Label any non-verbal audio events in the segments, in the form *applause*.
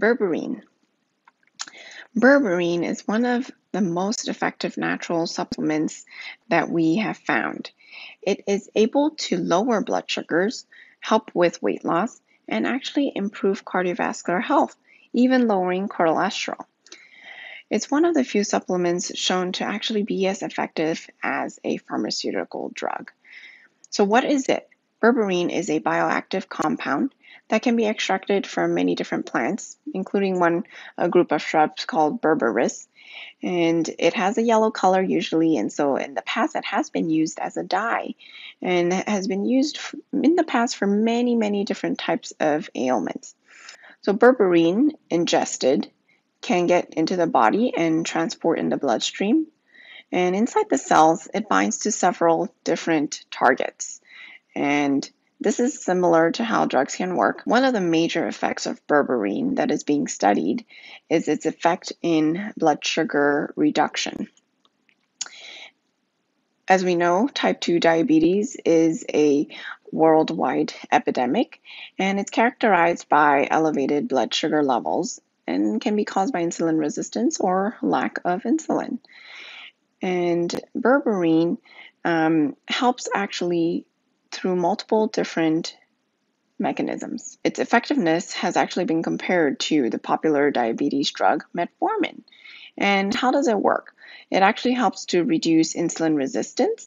Berberine. Berberine is one of the most effective natural supplements that we have found. It is able to lower blood sugars, help with weight loss, and actually improve cardiovascular health, even lowering cholesterol. It's one of the few supplements shown to actually be as effective as a pharmaceutical drug. So, what is it? Berberine is a bioactive compound that can be extracted from many different plants, including one a group of shrubs called Berberis. And it has a yellow color usually, and so in the past it has been used as a dye and has been used in the past for many, many different types of ailments. So, berberine ingested can get into the body and transport in the bloodstream. And inside the cells, it binds to several different targets. And this is similar to how drugs can work. One of the major effects of berberine that is being studied is its effect in blood sugar reduction. As we know, type 2 diabetes is a worldwide epidemic and it's characterized by elevated blood sugar levels and can be caused by insulin resistance or lack of insulin. And berberine um, helps actually through multiple different mechanisms. Its effectiveness has actually been compared to the popular diabetes drug metformin. And how does it work? It actually helps to reduce insulin resistance.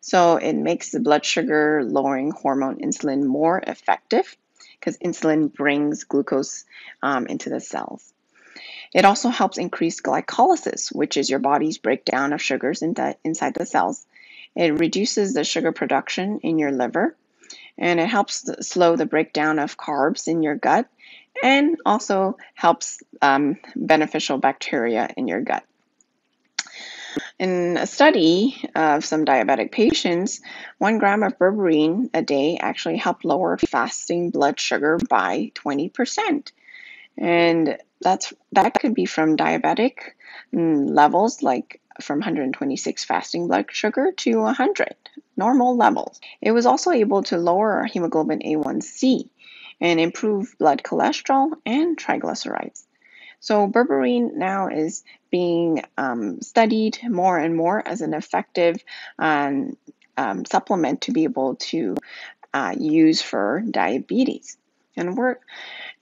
So it makes the blood sugar lowering hormone insulin more effective because insulin brings glucose um, into the cells. It also helps increase glycolysis, which is your body's breakdown of sugars in the, inside the cells. It reduces the sugar production in your liver, and it helps slow the breakdown of carbs in your gut, and also helps um, beneficial bacteria in your gut. In a study of some diabetic patients, one gram of berberine a day actually helped lower fasting blood sugar by 20%. And that's that could be from diabetic mm, levels like from 126 fasting blood sugar to 100 normal levels. It was also able to lower hemoglobin A1C and improve blood cholesterol and triglycerides. So, berberine now is being um, studied more and more as an effective um, um, supplement to be able to uh, use for diabetes. And we're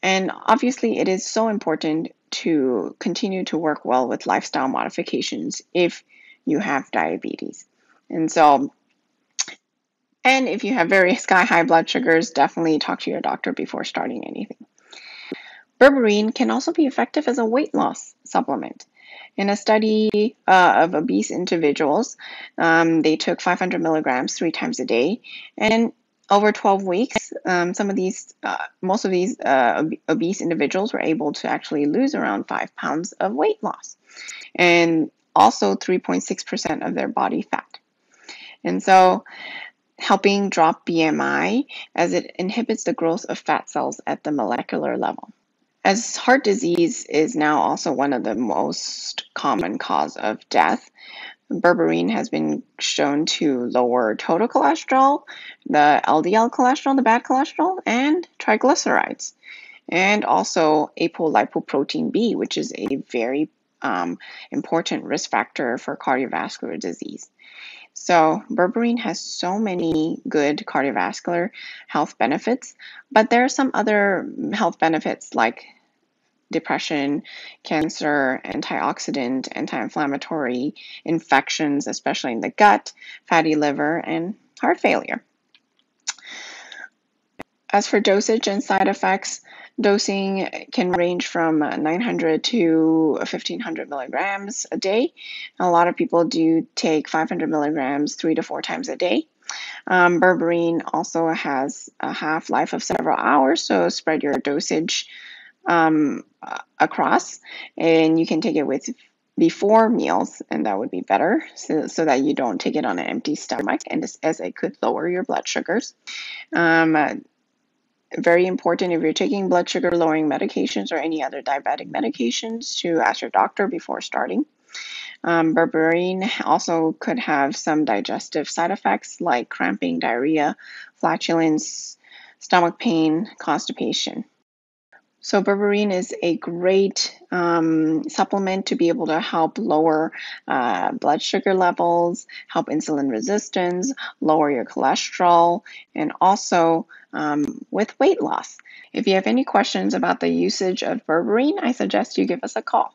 and obviously, it is so important to continue to work well with lifestyle modifications if you have diabetes. And so, and if you have very *laughs* sky high blood sugars, definitely talk to your doctor before starting anything. Berberine can also be effective as a weight loss supplement. In a study uh, of obese individuals, um, they took 500 milligrams three times a day, and over 12 weeks, um, some of these, uh, most of these uh, obese individuals were able to actually lose around five pounds of weight loss and also 3.6% of their body fat. And so, helping drop BMI as it inhibits the growth of fat cells at the molecular level. As heart disease is now also one of the most common cause of death, berberine has been shown to lower total cholesterol, the LDL cholesterol, the bad cholesterol, and triglycerides, and also apolipoprotein B, which is a very um, important risk factor for cardiovascular disease. So, berberine has so many good cardiovascular health benefits, but there are some other health benefits like depression, cancer, antioxidant, anti inflammatory, infections, especially in the gut, fatty liver, and heart failure. As for dosage and side effects, dosing can range from 900 to 1500 milligrams a day. A lot of people do take 500 milligrams three to four times a day. Um, berberine also has a half life of several hours, so spread your dosage um, across, and you can take it with before meals, and that would be better so, so that you don't take it on an empty stomach, and as, it could lower your blood sugars. Um, uh, very important if you're taking blood sugar lowering medications or any other diabetic medications to ask your doctor before starting. Um, berberine also could have some digestive side effects like cramping, diarrhea, flatulence, stomach pain, constipation. So, berberine is a great um, supplement to be able to help lower uh, blood sugar levels, help insulin resistance, lower your cholesterol, and also um, with weight loss. If you have any questions about the usage of berberine, I suggest you give us a call.